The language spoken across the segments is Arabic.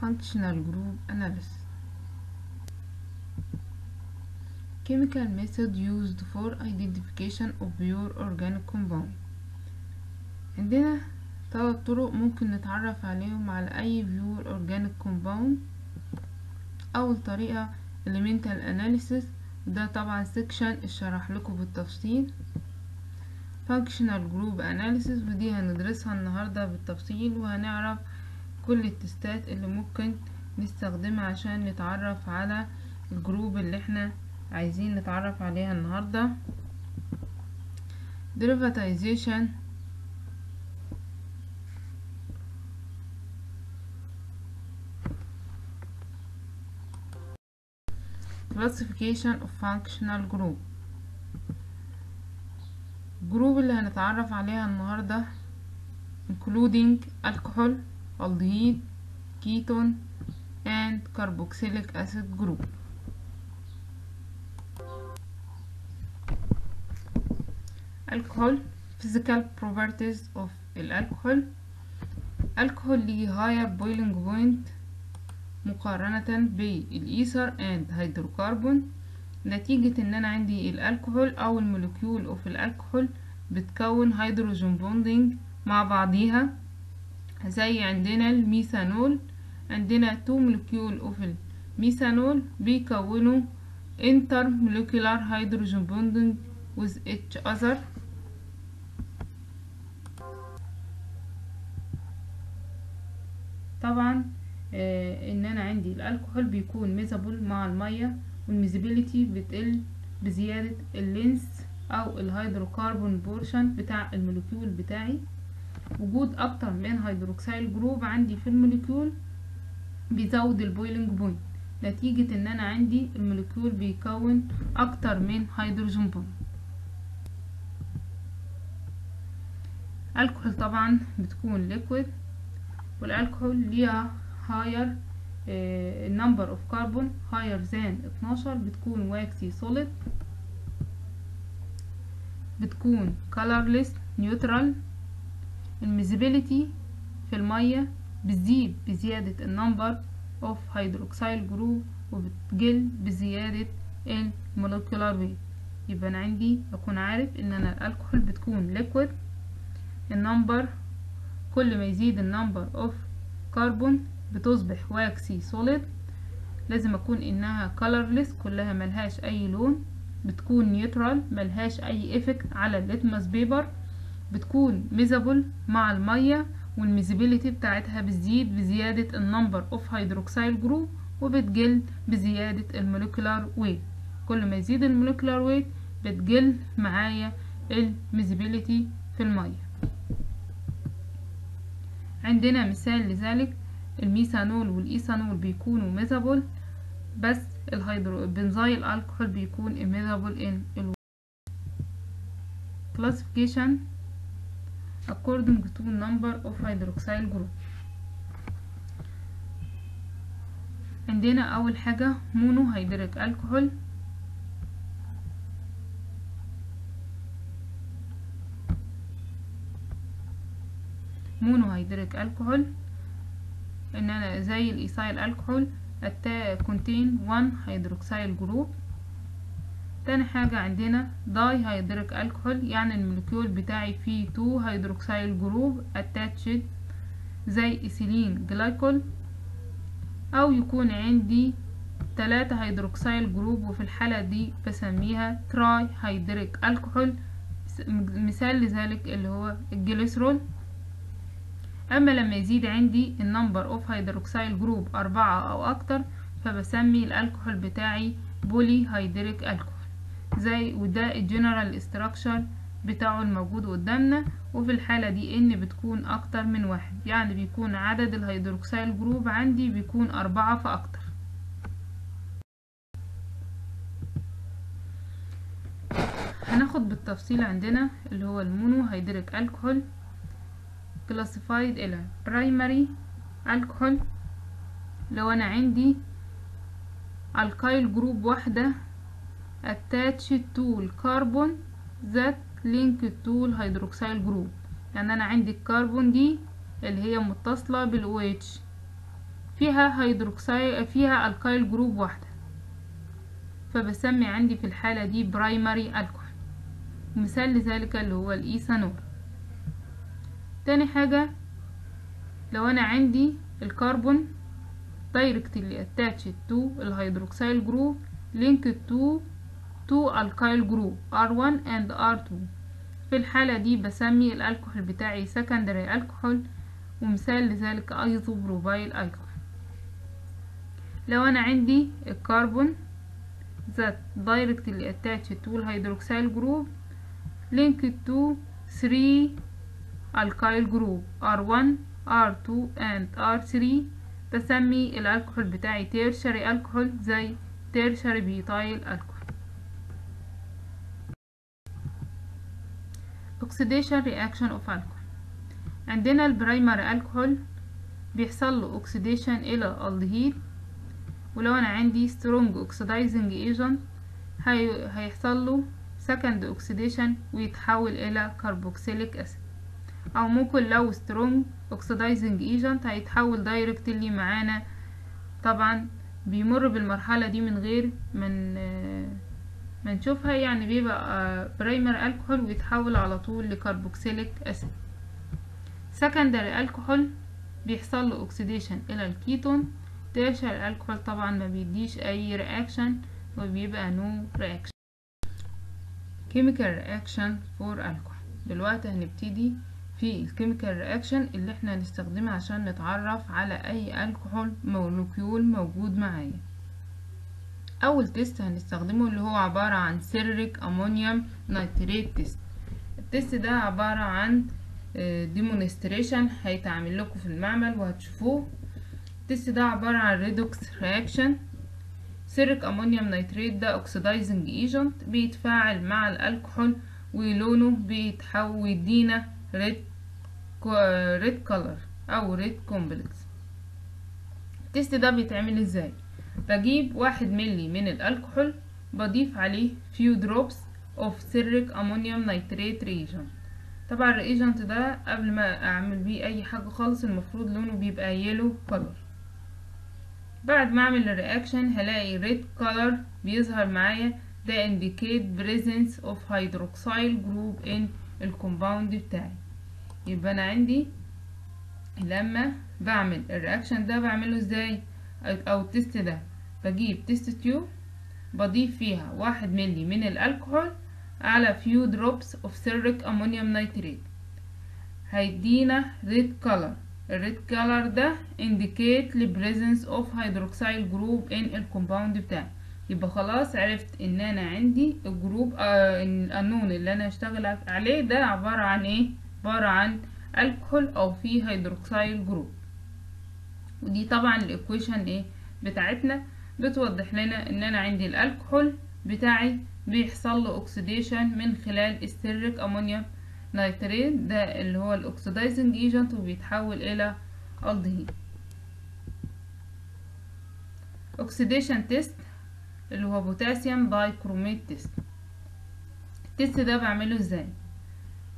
functional group analysis chemical method used for identification of pure organic compound عندنا ثلاث طرق ممكن نتعرف عليهم على أي pure organic compound أول طريقة elemental analysis وده طبعا section اشرح لكم بالتفصيل functional group analysis ودي هندرسها النهاردة بالتفصيل وهنعرف كل التستات اللي ممكن نستخدمها عشان نتعرف على ال group اللي إحنا عايزين نتعرف عليها النهاردة. Derivatization classification of functional group. ال group اللي هنتعرف عليها النهاردة including alcohol, aldehyde, ketone and carboxylic acid group alcohol physical properties of الالكحول alcohol ليه higher boiling point مقارنة بالإيثر and hydrocarbon نتيجة ان أنا عندي الالكحول أو المولكيول اوف الالكحول بتكون hydrogen bonding مع بعضيها زي عندنا الميثانول عندنا two molecule of الميثانول بيكونوا intermolecular hydrogen bonding with each other. طبعا آه إن أنا عندي الألكحول بيكون miscible مع المية وال miscibility بتقل بزيادة ال length أو ال hydrocarbon portion بتاع ال molecule بتاعي. وجود أكتر من hydroxyl group عندي في ال molecule بيزود ال boiling point. نتيجة إن أنا عندي ال molecule بيكون أكتر من hydrogen bond الكحول طبعا بتكون liquid والألكحول ليها higher number of carbon higher than 12 بتكون waxy solid بتكون colorless neutral ال miscibility في المية بتزيد بزيادة ال number of hydroxyl group وبتقل بزيادة ال molecular weight يبقى أنا عندي أكون عارف إن أنا الألكحول بتكون liquid. ال number كل ما يزيد ال number of carbon بتصبح waxy solid لازم أكون إنها colorless كلها ملهاش أي لون بتكون neutral ملهاش أي effect على ال litmus paper بتكون miscible مع المية وال miscibility بتاعتها بتزيد بزيادة ال number of hydroxyl group وبتقل بزيادة ال molecular weight كل ما يزيد ال molecular weight بتقل معايا ال miscibility في المية. عندنا مثال لذلك الميثانول والإيثانول بيكونوا miscible بس الهيدرو benzyl alcohol بيكون immiscible ال classification according to number of hydroxyl group. عندنا أول حاجة monohydric alcohol monohydric alcohol ان أنا زي ال ethyl alcohol that contain 1 hydroxyl group تاني حاجة عندنا dihydric alcohol يعني ال molecule بتاعي فيه 2 hydroxyl group attached زي ethylene glycol أو يكون عندي 3 hydroxyl group وفي الحالة دي بسميها trihydric alcohol مثال لذلك اللي هو الجليسرول. أما لما يزيد عندي ال number of hydroxyl group أربعة أو أكتر فبسمي الالكحول بتاعي polyhydric alcohol زي وده ال general structure بتاعه الموجود قدامنا وفي الحالة دي n بتكون أكتر من واحد. يعني بيكون عدد ال hydroxyl group عندي بيكون أربعة فأكتر. هناخد بالتفصيل عندنا اللي هو ال monohydric alcohol classified إلى primary alcohol. لو أنا عندي alkyl group واحدة attached to carbon that link to hydroxyl group يعني أنا عندي الكربون دي اللي هي متصلة بال OH فيها هيدروكسيل فيها alkyl group واحدة. فبسمي عندي في الحالة دي primary alcohol مثال لذلك اللي هو الإيثانول. تاني حاجة لو أنا عندي الكربون directly attached to ال hydroxyl group link to 2 alkyl group R1 and R2 في الحالة دي بسمي الألكحول بتاعي secondary alcohol ومثال لذلك isopropyl alcohol لو أنا عندي الكربون that directly attached to الهيدروكسيل group linked to 3 alkyl group R1 R2 and R3 بسمي الألكحول بتاعي tertiary alcohol زي tertiary butyl alcohol oxidation reaction of alcohol عندنا البرايمري الكحول بيحصل له oxidation إلى الدهيد ولو أنا عندي strong oxidizing agent هي... هيحصل له second oxidation ويتحول إلى carboxylic acid أو ممكن لو strong oxidizing agent هيتحول directly معانا طبعا بيمر بالمرحلة دي من غير من ما نشوفها يعني بيبقى primary alcohol ويتحول على طول ل carboxylic acid secondary alcohol بيحصل له oxidation إلى ketone. tertiary alcohol طبعا ما بيديش أي reaction وبيبقى no reaction chemical reaction for alcohol دلوقتي هنبتدي في ال chemical reaction اللي إحنا هنستخدمها عشان نتعرف على أي alcohol molecule موجود معايا. أول test هنستخدمه اللي هو عبارة عن ceric ammonium nitrate test ال test ده عبارة عن demonstration هيتعمل لكم في المعمل وهتشوفوه. ال test ده عبارة عن redox reaction ceric ammonium nitrate ده oxidizing agent بيتفاعل مع الكحول ولونه بيتحول يدينا red red color أو red complex ال test ده بيتعمل إزاي؟ بجيب واحد ملي من الكحول بضيف عليه few drops of ceric ammonium nitrate reagent. طبعا ال reagent ده قبل ما أعمل بيه أي حاجة خالص المفروض لونه بيبقى yellow color بعد ما أعمل ال reaction هلاقي red color بيظهر معايا. ده indicate presence of hydroxyl group in ال compound بتاعي. يبقى أنا عندي لما بعمل ال reaction ده بعمله إزاي؟ أو ال test ده بجيب test tube بضيف فيها واحد ملي من الكحول على few drops of ceric ammonium nitrate. هيدينا red color. ال red color ده indicate the presence of hydroxyl group in ال compound بتاعي. يبقى خلاص عرفت إن أنا عندي ال group آه ال unknown اللي أنا هشتغل عليه ده عبارة عن إيه؟ عبارة عن الكحول أو فيه hydroxyl group ودي طبعا ال equation إيه بتاعتنا بتوضح لنا إن أنا عندي الكحول بتاعي بيحصل له oxidation من خلال ال ceric ammonium nitrate ده اللي هو ال oxidizing agent وبيتحول إلى aldehyde oxidation test اللي هو potassium dichromate test ال test ده بعمله إزاي؟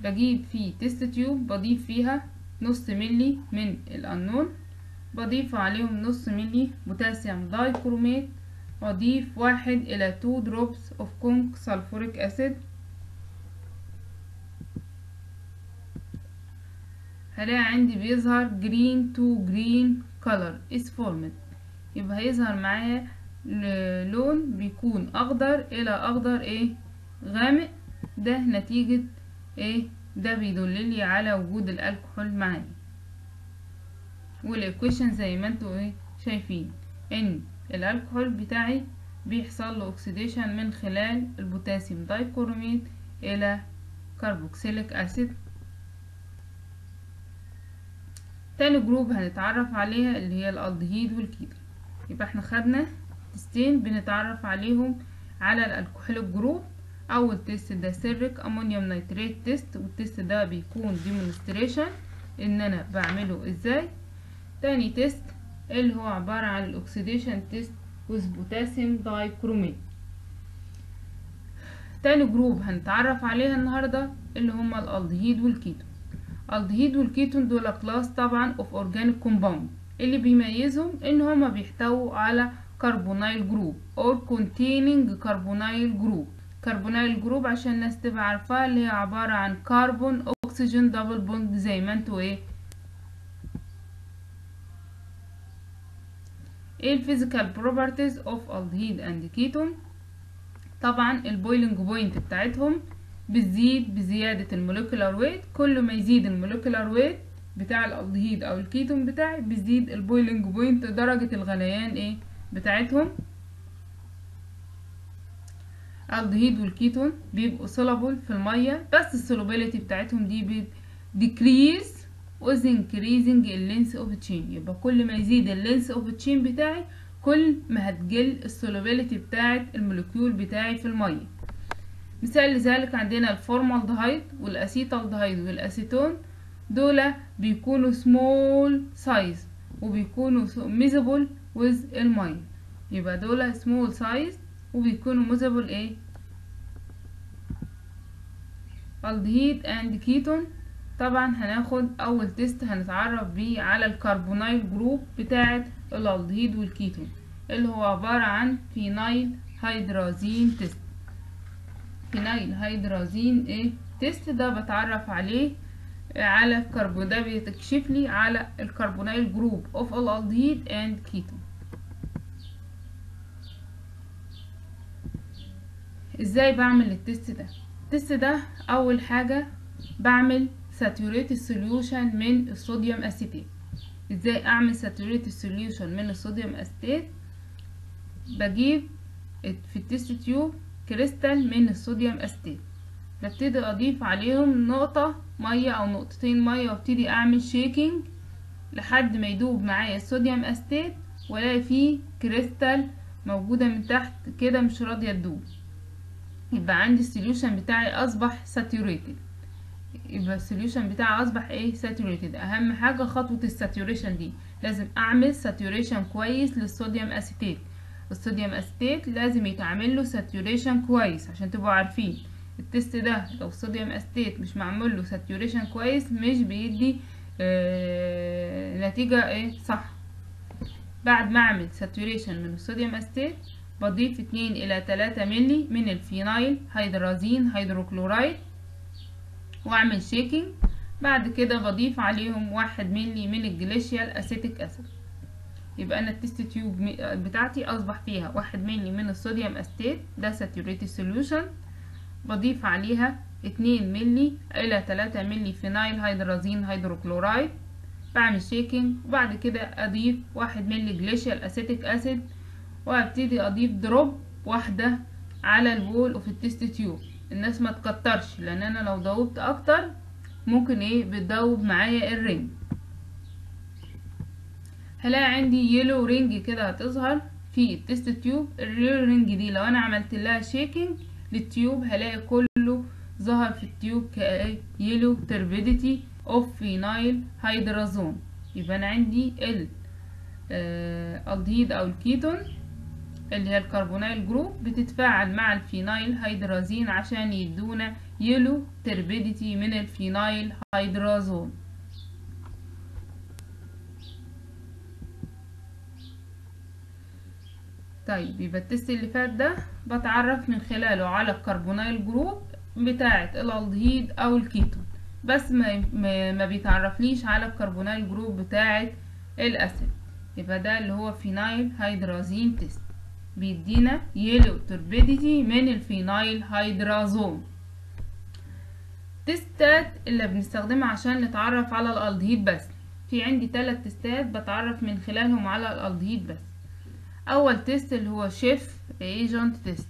بجيب فيه test tube بضيف فيها نص ملي من الانون بضيف عليهم نص ملي potassium dichromate واضيف واحد إلى two drops of conc sulfuric acid هلاقي عندي بيظهر green to green color is formed. يبقى هيظهر معايا لون بيكون أخضر إلى أخضر إيه؟ غامق. ده نتيجة إيه؟ ده بيدللي على وجود الكحول معايا. وال equation زي ما أنتوا إيه شايفين. إن الكحول بتاعي بيحصل له oxidation من خلال ال potassium dichromate إلى carboxylic acid تاني group هنتعرف عليها اللي هي الألدهيد والكيتون يبقى إحنا خدنا test ين بنتعرف عليهم على الكحول ال group أول test ده ceric ammonium nitrate test وال test ده بيكون demonstration إن أنا بعمله إزاي؟ تاني test اللي هو عبارة عن ال oxidation test with potassium dichromate تاني group هنتعرف عليها النهاردة اللي هما الألدهيد والكيتون. الالدهيد والكيتون دول class طبعا of organic compound. اللي بيميزهم إن هما بيحتووا على carbonyl group or containing carbonyl group carbonyl group عشان الناس تبقى عارفاها اللي هي عبارة عن كربون اكسجين double bond زي ما أنتوا إيه إيه ال physical properties of aldehyde and ketone طبعا ال boiling point بتاعتهم بتزيد بزيادة ال molecular weight كل ما يزيد ال molecular weight بتاع الالدهيد أو الكيتون بتاعي بيزيد ال boiling point درجة الغليان إيه بتاعتهم. الالدهيد والكيتون بيبقوا soluble في المية بس ال solubility بتاعتهم دي decrease with increasing ال length of chain يبقى كل ما يزيد ال length of chain بتاعي كل ما هتقل ال solubility بتاعت ال molecule بتاعي في المية. مثال لذلك عندنا ال formaldehyde وال acetaldehyde والأسيتون دول بيكونوا small size وبيكونوا miscible with المية. يبقى دول small size وبيكونوا miscible إيه؟ aldehyde and ketone طبعا هناخد أول test هنتعرف بيه على ال carbonyl group بتاعه الألدهيد والكيتون اللي هو عبارة عن phenylhydrazine test phenylhydrazine إيه test ده بتعرف عليه على الكربون ده بيكشف لي على ال carbonyl group of ال aldehyde and ketone إزاي بعمل ال test ده؟ ال test ده أول حاجة بعمل saturated solution من ال sodium acetate إزاي أعمل saturated solution من ال sodium acetate بجيب في ال test tube crystal من ال sodium acetate ببتدي أضيف عليهم نقطة مية أو نقطتين مية وأبتدي أعمل shaking لحد ما يدوب معايا ال sodium acetate وألاقي فيه كريستال موجودة من تحت كده مش راضية تدوب. يبقى عندي ال solution بتاعي أصبح saturated يبقى ال solution بتاعي أصبح إيه؟ saturated أهم حاجة خطوة ال saturation دي. لازم أعمل saturation كويس لل sodium acetate ال sodium acetate لازم يتعمل له saturation كويس عشان تبقوا عارفين. ال test ده لو ال sodium acetate مش معمول له saturation كويس مش بيدي آه نتيجة إيه؟ صح. بعد ما أعمل saturation من ال sodium acetate بضيف اتنين إلى تلاتة ملي من ال phenylhydrazine hydrochloride واعمل shaking بعد كده بضيف عليهم واحد ملي من ال glacial acetic acid يبقى أنا ال test tube بتاعتي أصبح فيها واحد ملي من ال sodium acetate ده saturated solution بضيف عليها اتنين ملي إلى تلاتة ملي phenyl hydrazine hydrochloride بعمل shaking وبعد كده أضيف واحد ملي glacial acetic acid وأبتدي أضيف drop واحدة على ال wall of ال test tube الناس ما تكترش لأن أنا لو دوبت أكتر ممكن إيه بتدوب معايا ال ring هلاقي عندي yellow ring كده هتظهر في ال test tube ال yellow ring دي لو أنا عملت لها shaking لل tube هلاقي كله ظهر في ال tube yellow turbidity of phenyl hydrazone يبقى أنا عندي ال الدهيد أو الكيتون. اللي هي ال carbonyl group بتتفاعل مع ال phenyl hydrazine عشان يدونا yellow turbidity من ال phenyl hydrazone. طيب يبقى ال test اللي فات ده بتعرف من خلاله على ال carbonyl group بتاعة الالدهيد أو الكيتون بس ما, ما بيتعرفليش على ال carbonyl group بتاعة ال acid. يبقى ده اللي هو phenyl hydrazine test بيدينا yellow turbidity من ال phenyl hydrazone تستات اللي بنستخدمها عشان نتعرف على الالدهيد بس. في عندي ثلاث تستات بتعرف من خلالهم على الالدهيد بس. أول test اللي هو Schiff reagent test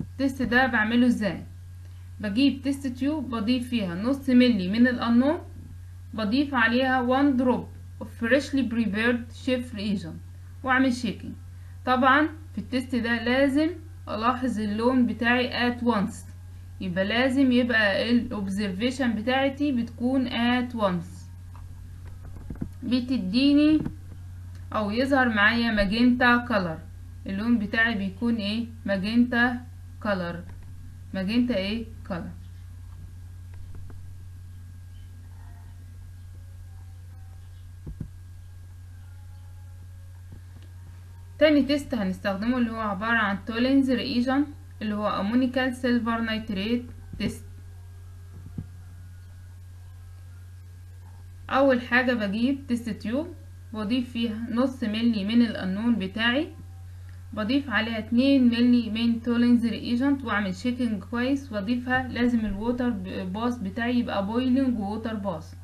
ال test ده بعمله إزاي؟ بجيب test tube بضيف فيها نص ملي من الانون بضيف عليها 1 drop freshly prepared Schiff reagent وأعمل shaking طبعا في ال test ده لازم ألاحظ اللون بتاعي at once. يبقى لازم يبقى ال observation بتاعتي بتكون at once. بتديني أو يظهر معايا magenta color اللون بتاعي بيكون إيه؟ magenta color magenta إيه? color تاني test هنستخدمه اللي هو عبارة عن Tollens' reagent اللي هو ammoniacal silver nitrate test. أول حاجة بجيب test tube واضيف فيها نص ملي من ال unknown بتاعي بضيف عليها اتنين ملي من Tollens' reagent وأعمل shaking كويس وأضيفها لازم ال water bath بتاعي يبقى boiling water bath.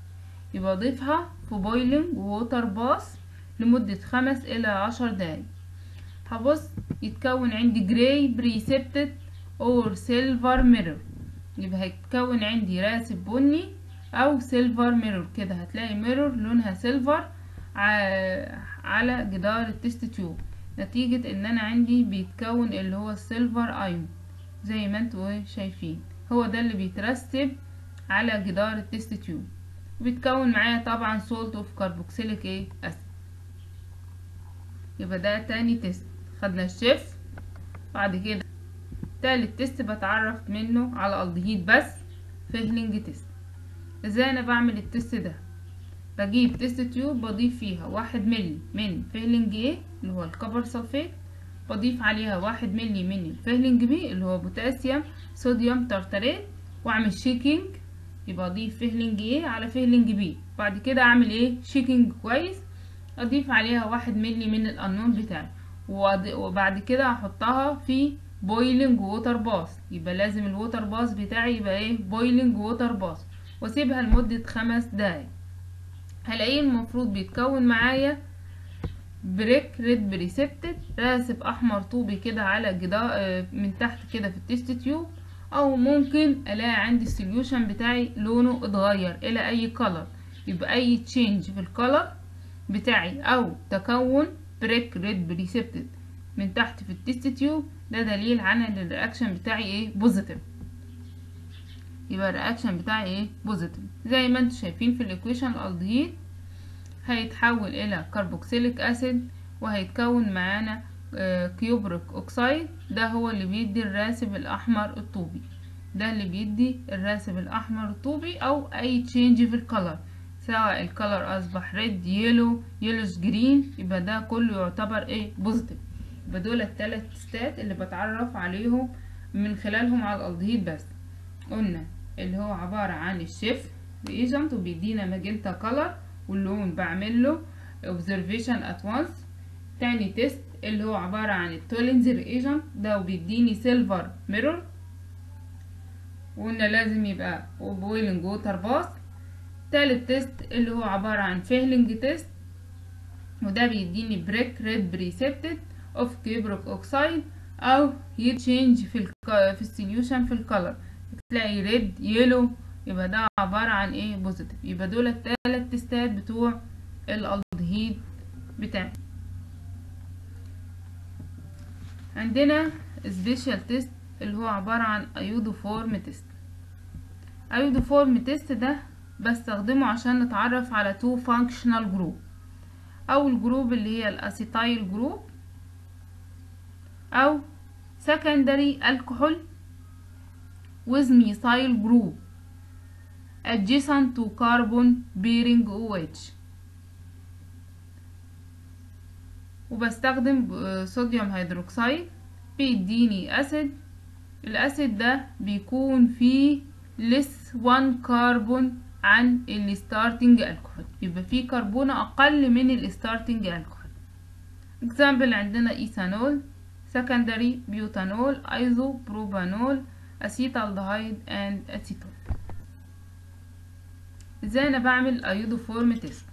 يبقى أضيفها في boiling water bath لمدة خمس إلى عشر دقايق. هبص يتكون عندي gray precipitate or silver mirror يبقى هيتكون عندي راسب بني أو silver mirror كده هتلاقي mirror لونها silver على جدار ال test tube نتيجة إن أنا عندي بيتكون اللي هو ال silver ion زي ما أنتوا شايفين. هو ده اللي بيترسب على جدار ال test tube بيتكون معايا طبعا salt of carboxylic إيه acid يبقى ده تاني test خدنا ال Schiff. بعد كده تالت test بتعرف منه على الالدهيد بس. Fehling test. إزاي أنا بعمل ال test ده؟ بجيب test tube بضيف فيها واحد ملي من Fehling A اللي هو ال copper sulfate بضيف عليها واحد ملي من ال Fehling B اللي هو بوتاسيوم sodium tartrate وأعمل shaking. يبقى أضيف Fehling A على Fehling B بعد كده أعمل إيه؟ shaking كويس. أضيف عليها واحد ملي من ال unknown بتاعي. وبعد كده هحطها في boiling water bath يبقى لازم ال water bath بتاعي يبقى إيه؟ boiling water bath وأسيبها لمدة خمس دقايق. هلاقيه المفروض بيتكون معايا brick red precipitate راسب أحمر طوبي كده على جدار من تحت كده في ال test tube أو ممكن ألاقي عندي ال solution بتاعي لونه اتغير إلى أي color يبقى أي change في ال color بتاعي. أو تكون brick red precipitate من تحت في ال test tube ده دليل على إن ال reaction بتاعي إيه؟ positive يبقى ال reaction بتاعي إيه؟ positive زي ما أنتم شايفين في ال equation ال aldehyde هيتحول إلى carboxylic acid وهيتكون معانا cuprous oxide ده هو اللي بيدي الراسب الأحمر الطوبي. ده اللي بيدي الراسب الأحمر الطوبي أو أي change في ال color سواء ال color أصبح red yellow yellowish green يبقى ده كله يعتبر إيه؟ positive يبقى دول التلات تستات اللي بتعرف عليهم من خلالهم على الالدهيد بس. قلنا اللي هو عبارة عن ال Schiff. reagent وبيدينا magenta color واللون بعمل له observation at once. تاني test اللي هو عبارة عن ال Tollens' reagent ده وبيديني silver mirror وقلنا لازم يبقى boiling water bath تالت test اللي هو عبارة عن Fehling test وده بيديني brick red precipitate of cuprous oxide أو change في الك... في ال solution في ال color تلاقي red yellow يبقى ده عبارة عن إيه؟ positive يبقى دول التلات تيستات بتوع الالدهيد بتاعي. عندنا special test اللي هو عبارة عن iodoform test iodoform test ده بستخدمه عشان نتعرف على two functional group أول group اللي هي ال acetyl group أو secondary alcohol with methyl group adjacent to carbon bearing OH وبستخدم sodium hydroxide بيديني acid ال acid ده بيكون فيه less 1 كربون عن ال starting alcohol يبقى فيه كربونة أقل من ال starting alcohol example عندنا ethanol secondary butanol isopropanol acetaldehyde and acetone إزاي أنا بعمل iodoform test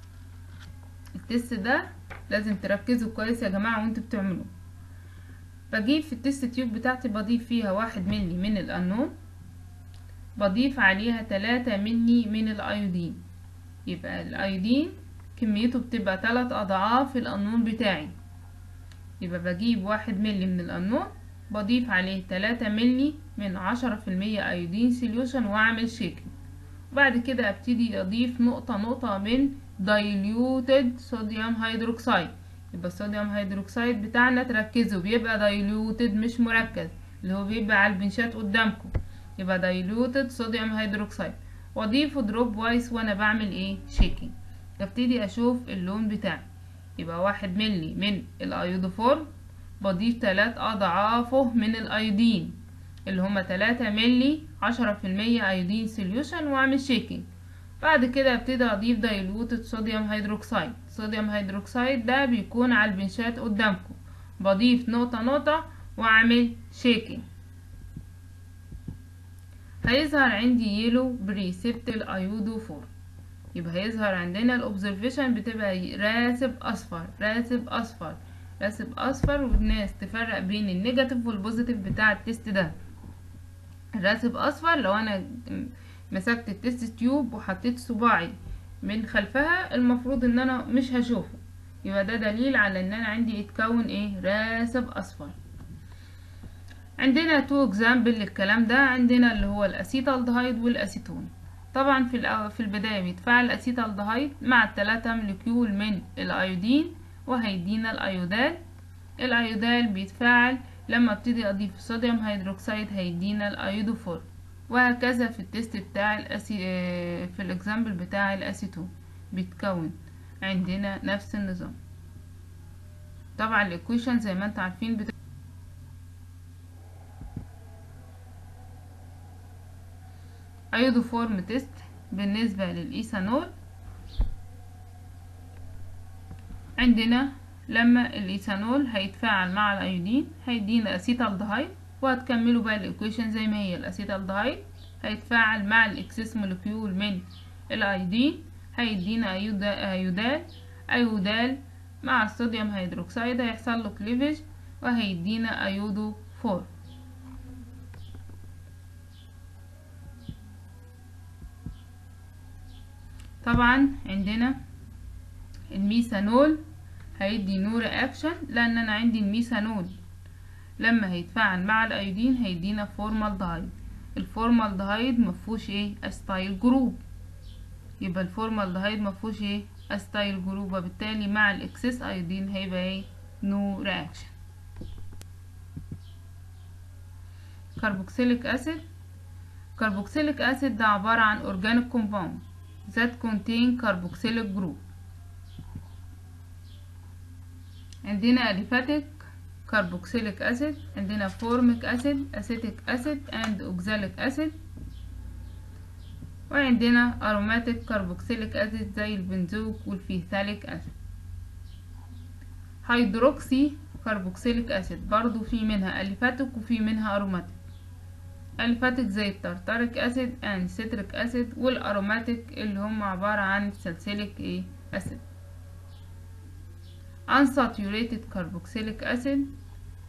ال test ده لازم تركزوا كويس يا جماعة وانتوا بتعملوه. بجيب في ال test tube بتاعتي بضيف فيها واحد ملي من ال unknown بضيف عليها تلاتة ملي من ال iodine. يبقى ال iodine كميته بتبقى تلات أضعاف ال unknown بتاعي. يبقى بجيب واحد ملي من ال unknown بضيف عليه تلاتة ملي من عشرة في المية iodine solution وأعمل shaking وبعد كده أبتدي أضيف نقطة نقطة من diluted sodium hydroxide يبقى ال sodium hydroxide بتاعنا تركزوا بيبقى diluted مش مركز اللي هو بيبقى على البنشات قدامكم. يبقى diluted sodium hydroxide واضيفه dropwise وأنا بعمل إيه؟ shaking ابتدي أشوف اللون بتاعي. يبقى واحد ملي من ال iodoform بضيف تلات أضعافه من ال iodine اللي هما تلاتة ملي عشرة في المية iodine solution وأعمل shaking بعد كده ابتدي أضيف diluted sodium hydroxide sodium hydroxide ده بيكون على البنشات قدامكم. بضيف نقطة نقطة وأعمل shaking هيظهر عندي yellow precipitate iodoform يبقى هيظهر عندنا ال observation بتبقى راسب أصفر راسب أصفر راسب أصفر والناس تفرق بين ال negative وال positive بتاع ال test ده. الراسب أصفر لو أنا مسكت ال test tube وحطيت صباعي من خلفها المفروض إن أنا مش هشوفه. يبقى ده دليل على إن أنا عندي اتكون إيه؟ راسب أصفر. عندنا two example للكلام ده عندنا اللي هو ال acetaldehyde وال acetone. طبعا في في البداية بيتفاعل ال acetaldehyde مع الثلاثه molecule من ال iodine وهيدينا ال iodal. ال iodal بيتفاعل لما ابتدي أضيف sodium hydroxide هيدينا ال iodoform. وهكذا في ال test بتاع ال ace... في ال example بتاع الأسيتون. بيتكون عندنا نفس النظام. طبعا ال equation زي ما أنتم عارفين بت... iodoform test بالنسبة للإيثانول. عندنا لما الإيثانول هيتفاعل مع ال iodine هيدينا acetaldehyde وهتكملوا بقى ال equation زي ما هي. ال acetaldehyde هيتفاعل مع ال excess molecule من ال iodine هيدينا iodal iodal مع ال sodium hydroxide هيحصل له cleavage وهيدينا iodoform طبعا عندنا الميثانول هيدي no reaction لأن أنا عندي الميثانول. لما هيتفاعل مع ال iodine هيدينا formaldehyde. ال formaldehyde مفهوش إيه؟ acetyl group. يبقى الفورمالدهايد مفهوش إيه؟ acetyl group. وبالتالي مع ال excess iodine هيبقى إيه؟ no reaction carboxylic acid carboxylic acid ده عبارة عن organic compound that contain carboxylic group عندنا aliphatic carboxylic acid عندنا formic acid acetic acid and oxalic acid وعندنا aromatic carboxylic acid زي ال benzoic وال phthalic acid hydroxy carboxylic acid برضو في منها aliphatic وفي منها aromatic aliphatic زي ال tartaric acid and citric acid وال aromatic اللي هم عبارة عن سلسلك إيه؟ acid unsaturated carboxylic acid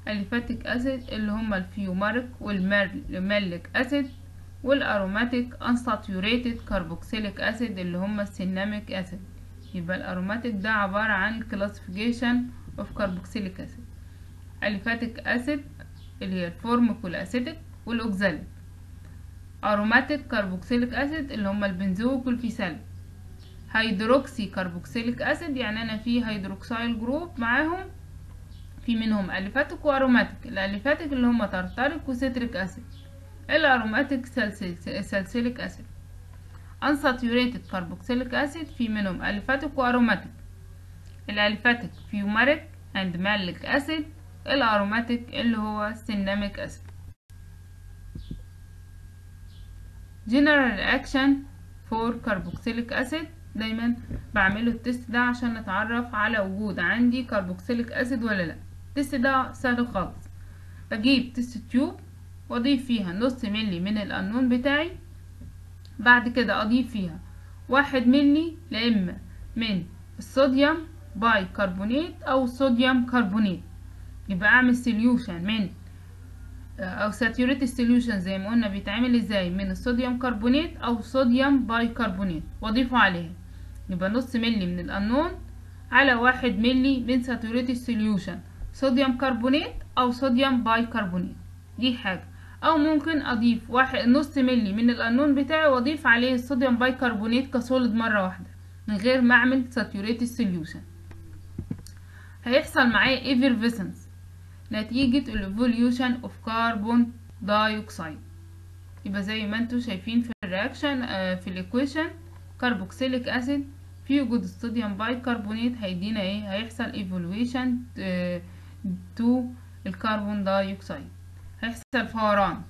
aliphatic acid اللي هم ال fumaric وال maleic acid وال aromatic unsaturated carboxylic acid اللي هم ال cinnamic acid يبقى ال aromatic ده عبارة عن classification of carboxylic acid. aliphatic acid اللي هي ال formic وال acetic وال oxalic aromatic carboxylic acid اللي هما ال benzoic وال phthalic hydroxy carboxylic acid يعني أنا في hydroxyl group معاهم في منهم اليفاتيك واروماتيك الاليفاتيك اللي هما ترتاريك وسيتريك اسيد الاروماتيك سالسيليك اسيد unsaturated carboxylic acid في منهم aliphatic و aromatic ال aliphatic fumaric and maleic acid. ال aromatic اللي هو cinnamic acid general reaction for carboxylic acid. دايما بعمله ال test ده عشان نتعرف على وجود عندي carboxylic acid ولا لا. ال test ده سهل خالص. بجيب test tube وأضيف فيها نص ملي من ال unknown بتاعي. بعد كده أضيف فيها واحد ملي لاما من الصوديوم باي كربونات أو صوديوم كربونات يبقى أعمل solution من أو saturated solution زي ما قلنا بيتعمل إزاي؟ من الصوديوم كربونات أو صوديوم باي كربونات وأضيفه عليها. يبقى نص ملي من ال unknown على واحد ملي من saturated solution صوديوم كربونات أو صوديوم باي كربونات دي حاجة. أو ممكن أضيف واحد نص ملي من ال unknown بتاعي وأضيف عليه الصوديوم باي كربونات ك solid مرة واحدة من غير ما أعمل saturated solution هيحصل معايا effervescence نتيجة ال evolution of carbon dioxide يبقى زي ما أنتوا شايفين في ال reaction في ال equation carboxylic acid في وجود الصوديوم بايكربونات هيدينا إيه؟ هيحصل evolution لل carbon dioxide هيحصل فوران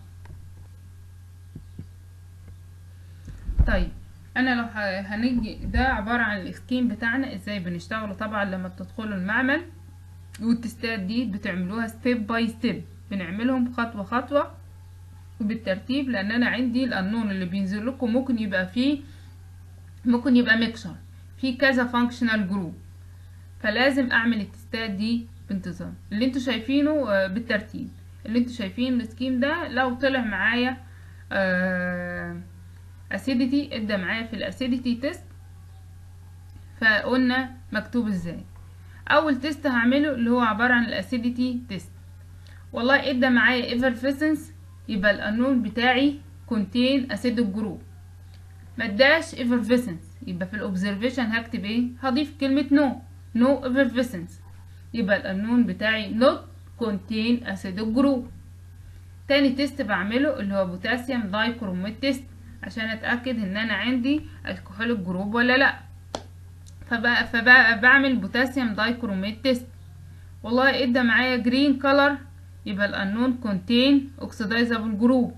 طيب أنا لو هنيجي ده عبارة عن ال scheme بتاعنا. إزاي بنشتغله؟ طبعا لما بتدخلوا المعمل وال test ات دي بتعملوها step by step بنعملهم خطوة خطوة وبالترتيب لأن أنا عندي ال unknown اللي بينزل لكم ممكن يبقى فيه ممكن يبقى mixture في كذا functional group فلازم أعمل ال test ات دي بانتظام. اللي أنتوا شايفينه بالترتيب. اللي أنتوا شايفين ال scheme ده لو طلع معايا acidity ادى معايا في ال acidity test فقلنا مكتوب إزاي. أول test هعمله اللي هو عبارة عن ال acidity test والله إدى معايا effervescence يبقى ال unknown بتاعي contain acidic group ما إداش effervescence يبقى في ال observation هكتب إيه؟ هضيف كلمة no no effervescence يبقى ال unknown بتاعي not contain acidic group تاني test بعمله اللي هو potassium dichromate test عشان أتأكد إن أنا عندي alcoholic group ولا لأ. فبقى بعمل potassium dichromate test والله إدى معايا green color يبقى ال unknown contain oxidizable group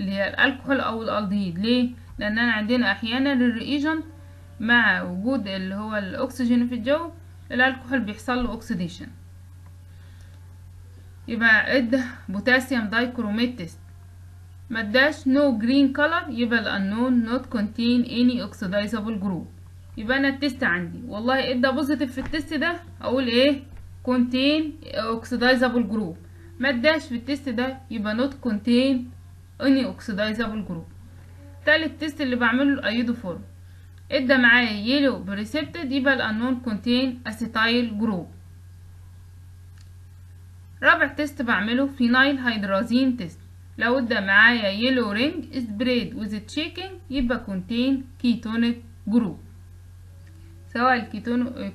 اللي هي الالكحول أو الالدهيد ليه؟ لأن أنا عندنا أحيانا ال reagent مع وجود اللي هو الاكسجين في الجو الالكحول بيحصل له oxidation يبقى إدى potassium dichromate test ما إداش no green color يبقى ال unknown not contain any oxidizable group يبقى أنا ال test عندي. والله ادى positive في ال test ده؟ أقول إيه؟ contain oxidizable group ما اداش في ال test ده يبقى not contain any oxidizable group تالت test اللي بعمله ال iodoform إدى معايا yellow precipitate يبقى ال unknown contain acetyl group رابع test بعمله phenylhydrazine test لو إدى معايا yellow orange precipitate with shaking يبقى contain ketonic group سواء ال ketone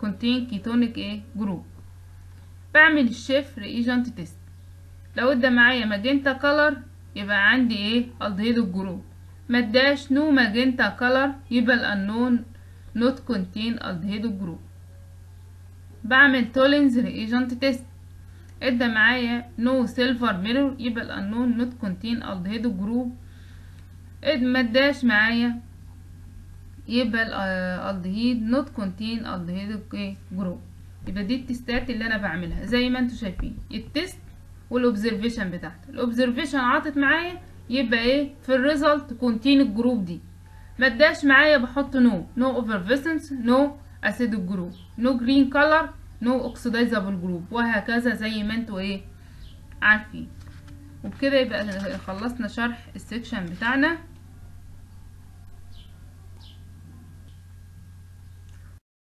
contain ketonic إيه group. بعمل ال Schiff reagent test. لو ادى معايا magenta color يبقى عندي إيه؟ aldehydic group. ما اداش no magenta color يبقى ال unknown not contain aldehydic group. بعمل تولينز ريجنت تيست. إدى معايا نو سيلفر ميرور يبقى الأنون نوت كونتين الدهيد الجروب. ما اداش معايا يبقى الالدهيد نوت كونتين الدهيد جروب يبقى دي التستات اللي أنا بعملها. زي ما أنتوا شايفين. التست والاوبزرفيشن بتاعته. الاوبزرفيشن عاطت معايا يبقى إيه؟ في الريزلت كونتين الجروب دي. ما اداش معايا بحط نو نو اوفرفيسنس نو acidic group no green color no oxidizable group وهكذا زي ما أنتوا إيه؟ عارفين. وبكده يبقى خلصنا شرح ال section بتاعنا.